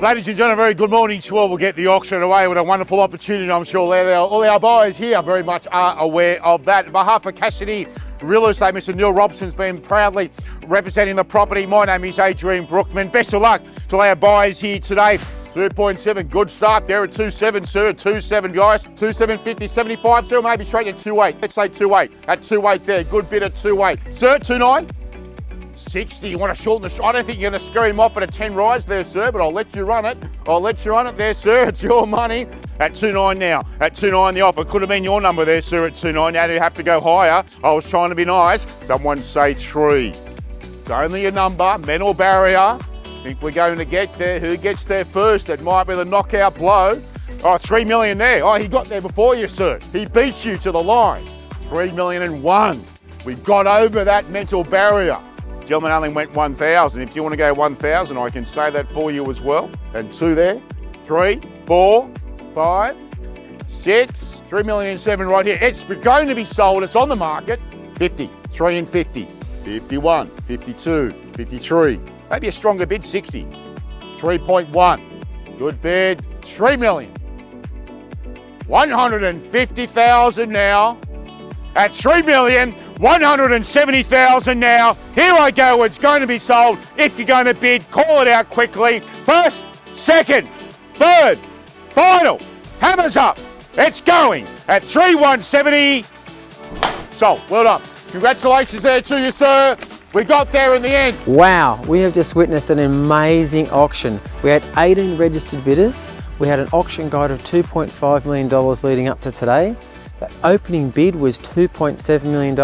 Ladies and gentlemen, very good morning to all. We'll get the auction away with a wonderful opportunity. I'm sure all our buyers here very much are aware of that. On behalf of Cassidy Real Estate, Mr. Neil Robson's been proudly representing the property. My name is Adrian Brookman. Best of luck to all our buyers here today. 2.7, good start there at 2.7, sir. 2.7, guys. 2.750, 75, sir. Maybe straight at 2.8. Let's say 2.8. At 2.8 there. Good bit at 2.8. Sir, 2.9. 60. You want to shorten the I don't think you're going to scare him off at a 10 rise there, sir, but I'll let you run it. I'll let you run it there, sir. It's your money. At 2.9 now. At 2.9 the offer. Could have been your number there, sir, at 2.9. Now you have to go higher. I was trying to be nice. Someone say 3. It's only a number. Mental barrier. Think we're going to get there. Who gets there first? It might be the knockout blow. Oh, three million there. Oh, he got there before you, sir. He beats you to the line. Three million and one. We've got over that mental barrier. Gentleman only went 1,000. If you want to go 1,000, I can say that for you as well. And two there, three, four, five, six, three million and seven right here. It's going to be sold. It's on the market. 50, three and 50, 51, 52, 53. Maybe a stronger bid, 60. 3.1. Good bid, 3 million. 150,000 now. At 3 million, 170,000 now. Here I go, it's going to be sold. If you're going to bid, call it out quickly. First, second, third, final. Hammers up. It's going at 3170. Sold. Well done. Congratulations there to you, sir. We got there in the end. Wow, we have just witnessed an amazing auction. We had 18 registered bidders. We had an auction guide of $2.5 million leading up to today. The opening bid was $2.7 million.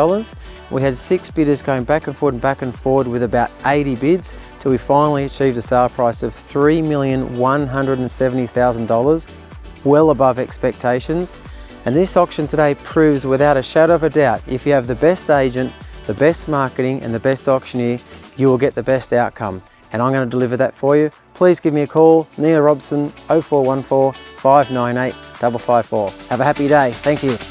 We had six bidders going back and forward and back and forward with about 80 bids till we finally achieved a sale price of $3,170,000, well above expectations. And this auction today proves without a shadow of a doubt, if you have the best agent, the best marketing and the best auctioneer, you will get the best outcome. And I'm going to deliver that for you. Please give me a call, Neil Robson 0414 598 554. Have a happy day. Thank you.